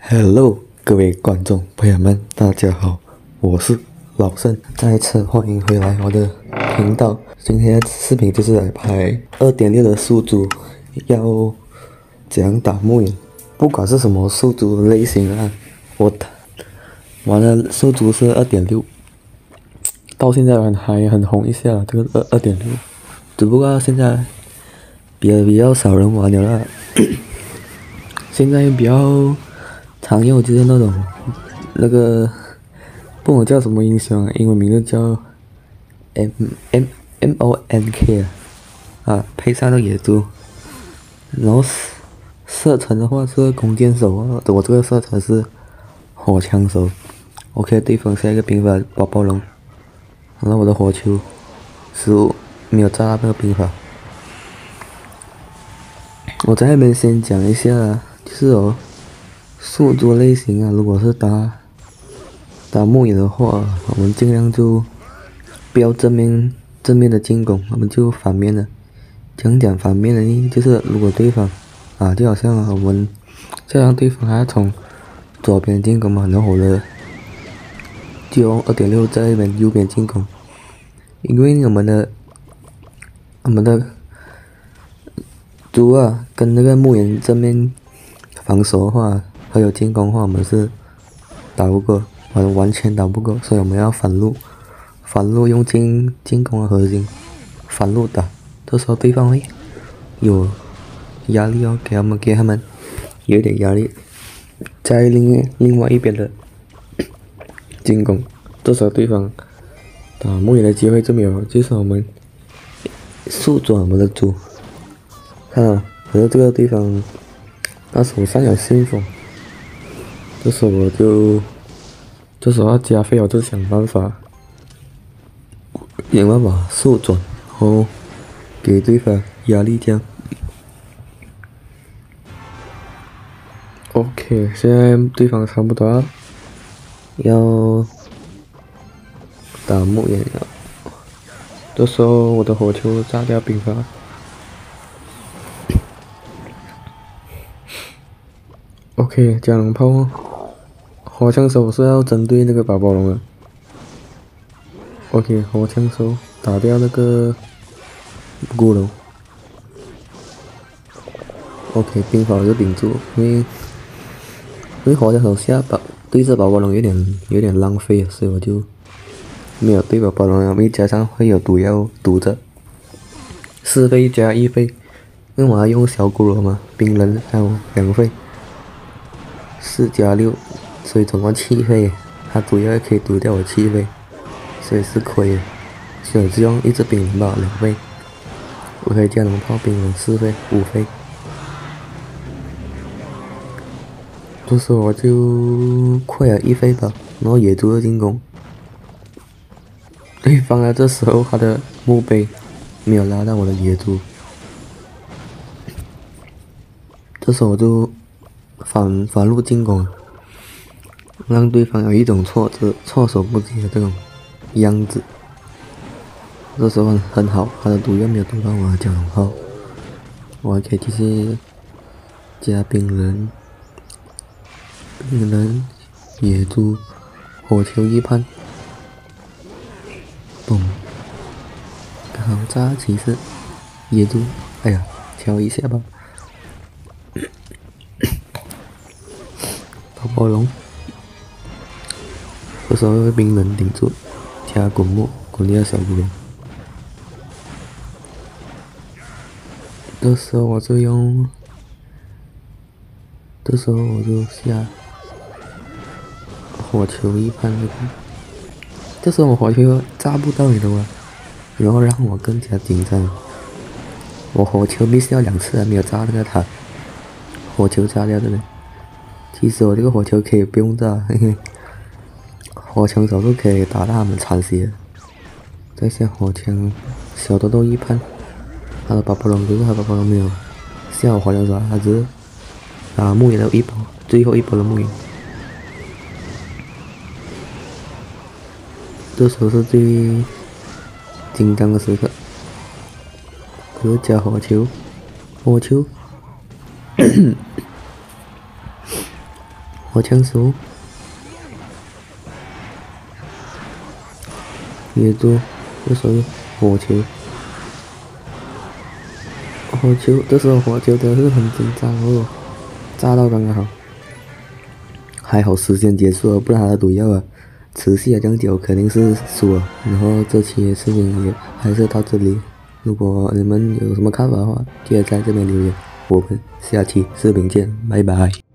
Hello，各位观众朋友们，大家好，我是老盛，再次欢迎回来我的频道。今天的视频就是来拍二点六的宿主要怎样打木影，不管是什么宿主类型啊，我打完了宿主是二点六，到现在还很红一下，这个二二点六，只不过现在比较比较少人玩了啦，现在比较。常用就是那种，那个，不管叫什么英雄，英文名字叫 M M M O N K 啊，啊，配上那个野猪，然后射射程的话是弓箭手啊，我这个射程是火枪手。OK，对方下一个兵法宝宝龙，然后我的火球失误没有炸那个兵法。我在那边先讲一下，就是哦。宿主类型啊，如果是打打木野的话，我们尽量就不要正面正面的进攻，我们就反面的。讲讲反面的呢，就是如果对方啊，就好像我们这样，对方还要从左边进攻嘛，然后我的就用二点六在那边右边进攻，因为我们的我们的猪啊跟那个木人正面防守的话。还有进攻的话，我们是打不过，完完全打不过，所以我们要反路，反路用进进攻的核心，反路打，这时候对方会有压力哦，给他们给他们有点压力，在另另外一边的进攻，这时候对方打木野的机会就没有，就是我们速转我们的猪，看啊，和这个地方他手上有信封。这时候我就，这时候要加费，我就想办法，想办法速转，然后给对方压力降。OK，现在对方差不多要打木岩了，这时候我的火球炸掉兵法。OK，加农炮。火枪手是要针对那个宝宝龙的。OK，火枪手打掉那个骷髅。OK，冰法就顶住，因为因为火枪手下宝对着宝宝龙有点有点浪费，所以我就没有对宝宝龙，因为加上会有毒药堵着。四费加一费，因为我要用小骷髅嘛，冰人还有两费，四加六。所以总共七费，他主要可以毒掉我七费，所以是亏的。所以就用一只冰人吧，两费，我可以加龙炮冰人四费五费。这时候我就亏了一费吧，然后野猪的进攻，对方啊这时候他的墓碑没有拉到我的野猪，这时候我就反反路进攻。让对方有一种措之措手不及的这种样子，这时候很好，他的毒药没有毒到我的蛟龙炮，我还可以继续加冰人、冰人、野猪、火球一判，嘣，好扎骑士、野猪，哎呀，敲一下吧，火龙。这时候冰人顶住，加滚木，滚掉小兵。这时候我就用，这时候我就下火球一判那个。这时候我火球炸不到你的话，然后让我更加紧张。我火球必须要两次还没有炸那个塔，火球炸掉的呢。其实我这个火球可以不用炸，嘿嘿。火枪手都可以打他们残血，再下火枪，小的都一喷，他的宝宝龙就是他宝宝龙没有，下火枪手他只是打木影的一波，最后一波的木影，这时候是最紧张的时刻，又加火球，火球，好抢手。野猪，这时候火球，火球，这时候火球真是很紧张哦，炸到刚刚好，还好时间结束了，不然他的毒药啊，持续了这么久肯定是输了。然后这期视频也还是到这里，如果你们有什么看法的话，记得在这边留言，我们下期视频见，拜拜。